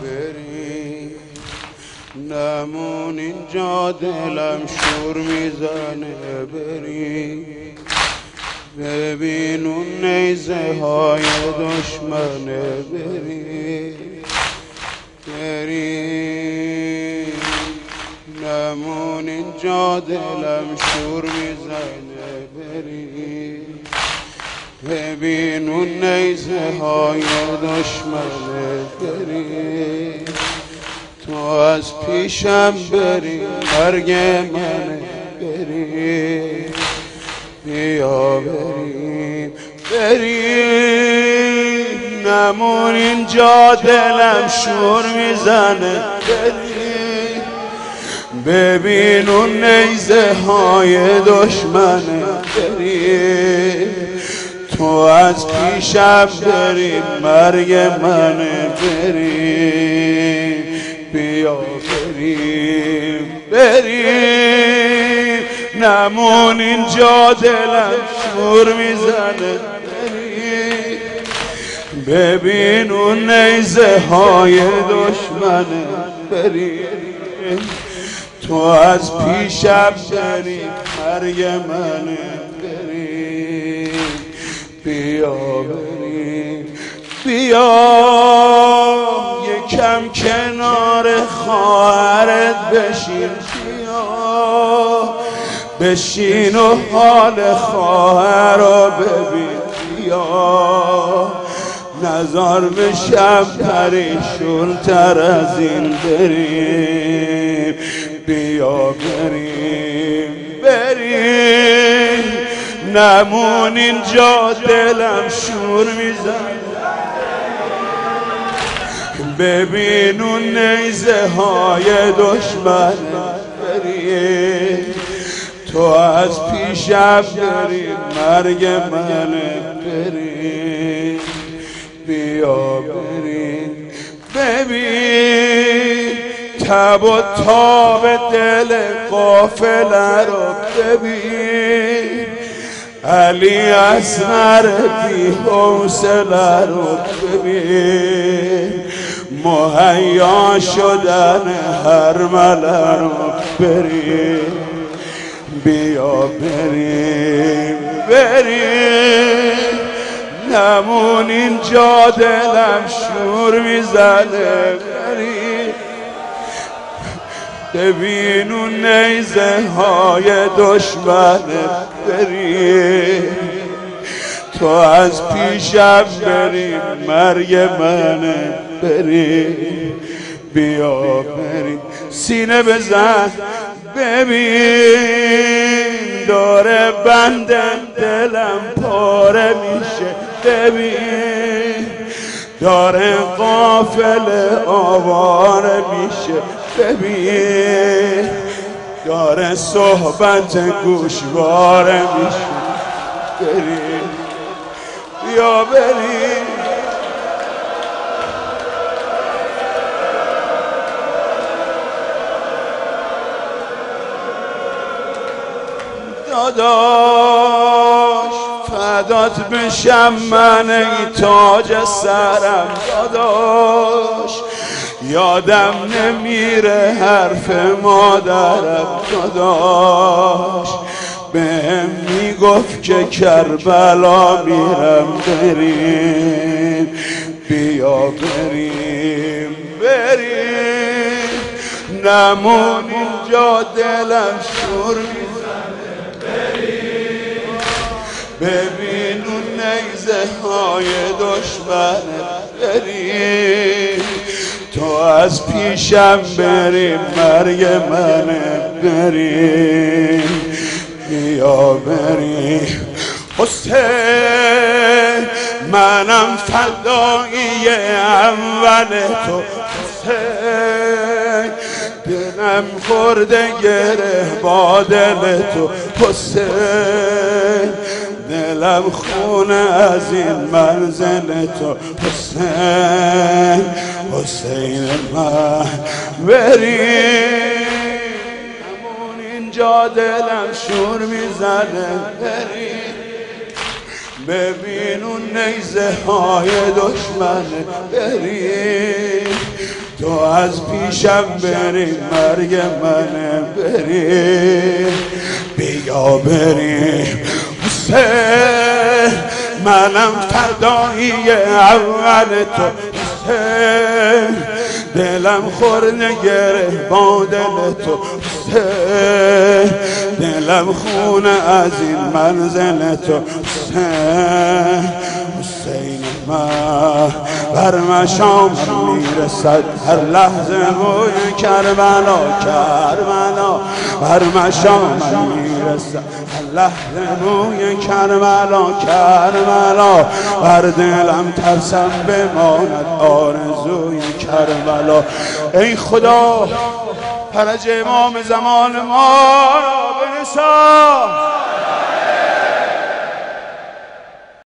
بری نمون اینجا دلم شور می‌زنه بری ببین اون نیزه های دشمنه بری بری نمون اینجا دلم شور می‌زنه. ببین اون نیزه های دشمنه بری تو از پیشم بری مرگ منه بری. بیا بریم بریم. نمون اینجا دلم شور می‌زنه. ببین اون نیزه های دشمنه بریم تو از پیشم بریم مرگ منه بریم بیا بریم بریم. نمون اینجا دلم شور می‌زنه. ببین اون نیزه های دشمنه بریم. تو از پیشم بریم مرگ منه بیا بریم بیا. یکم کنار خواهرت بشین. بیا. بشین و حال خواهر رو ببین. بیا. نظر بشم پریشون تر از این بریم. بیا بریم. بریم. نمون اینجا دلم شور میزن ببین اون نیزه های دشمن تو از پیشم بریم مرگ منه بریم بیا بریم. ببین تب و تاب دل قافله رو ببین. علی اصغر بی حوصله رو ببین. مهیا شدن هر مله رو بریم. بیا بریم بریم. نمون اینجا دلم شور می‌زنه بریم. ببین اون نیزه های دشمنه. بریم تو از پیشم بریم مرگ منه بریم بیا بریم سینه بزن ببین داره بندم دلم پاره میشه ببین داره قافل آواره میشه ببین. داره صحبت گوشواره میشه بریم بیا بریم داداش فدات بشم من ای تاج سرم. داداش یادم نمیره حرف مادرم داداش. بهم می‌گفت که کربلا میرم بریم. بیا بریم بریم. نمون اینجا دلم شور ببین اون نیزه های دشمنه بریم. از پیشم بریم مرگ منه بریم. بیا بریم. حسین منم فدایی اول تو. حسین دلم خورده گره با دل تو. حسین. دلم خونه از این منزل تو. حسین حسین من همون اینجا دلم شور می‌زنه. بریم ببین اون نیزه های دشمنه. بریم تو از پیشم بری مرگ من بری. بیا بریم. حسین منم فدایی اول تو. حسین دلم خور نگره با دل تو. حسین دلم خونه از این منزل تو. حسین حسین من بر مشام می‌رسد. هر لحظه روی کربلا کربلا بر مشام می‌رسد لحظه روی کربلا کربلا بر دلم ترسم بماند آرزوی کربلا ای خدا فرج امام زمان ما را